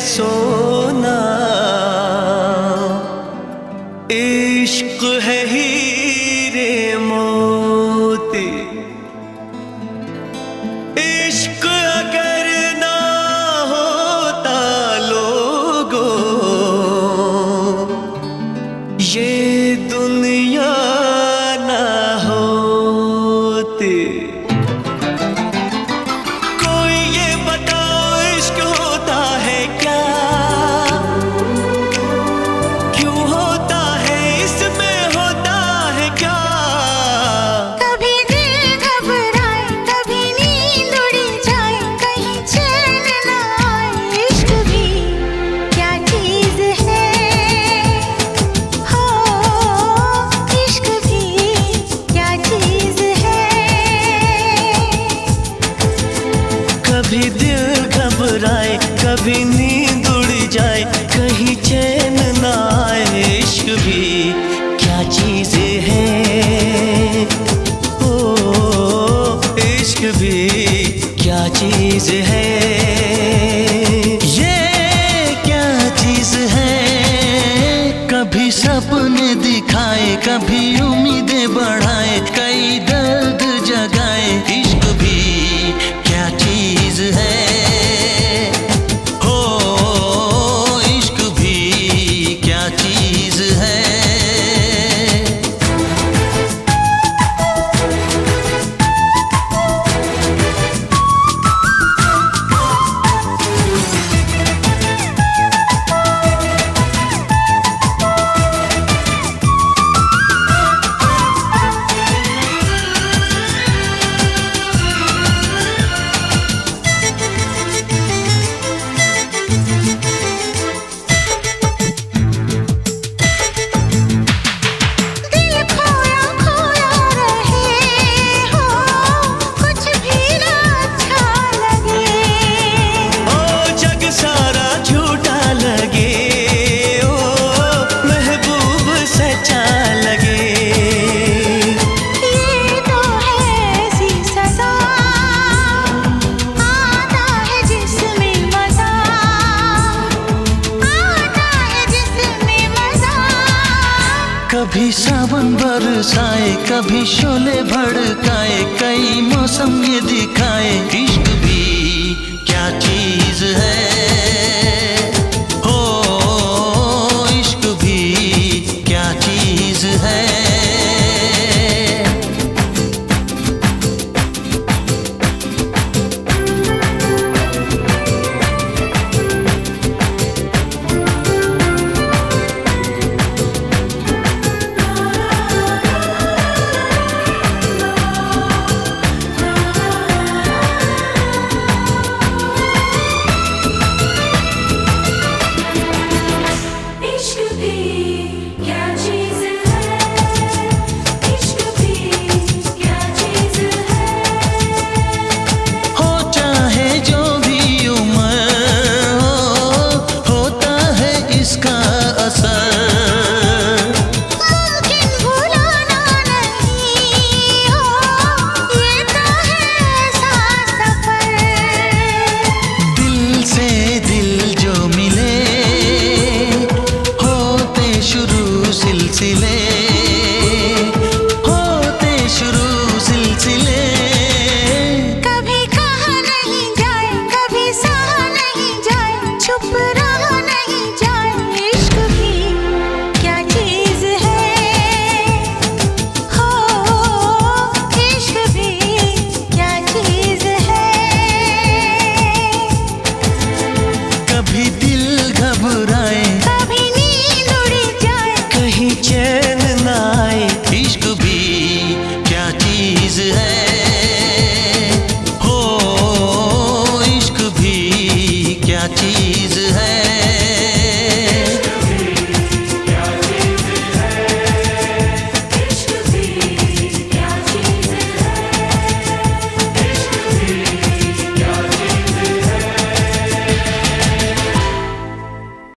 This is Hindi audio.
सोना। इश्क है हीरे मोती। इश्क अगर ना होता लोगो ये दुनिया ना होती। कहीं चैन ना ऐश भी, क्या चीज़ है? ओ, इश्क भी, क्या चीज़ है? ये क्या चीज़ है? कभी सपने दिखाए, कभी उम्मीदें बढ़ाए, कई दर्द कभी सावन बरसाए, कभी शोले भड़काए, कई मौसम ये दिखाए, इश्क भी क्या चीज़ है? descanso. क्या चीज़ है?